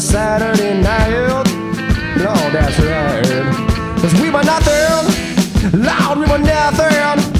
Saturday night. Lord, that's right. Cause we were nothing,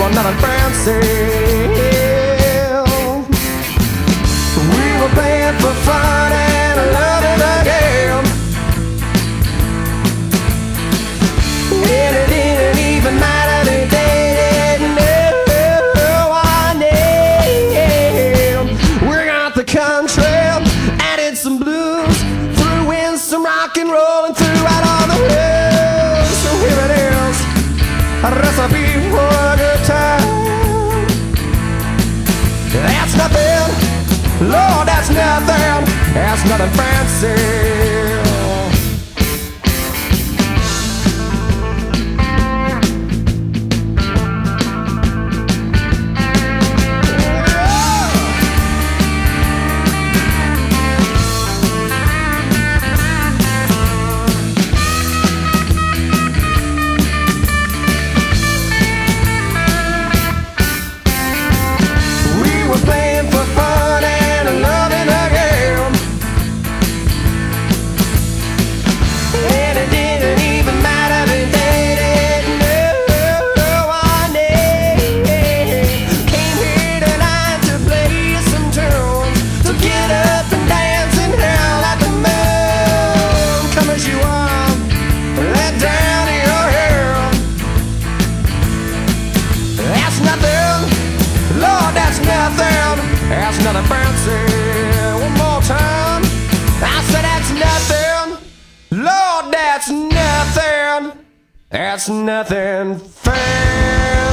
were nothing fancy. We were playing for fun and loving game. And it didn't even matter that they didn't know our name. We got the country, added some blues, threw in some rock and roll, and threw out all the blues. So here it is, a recipe that's nothing fancy. That's nothing fancy.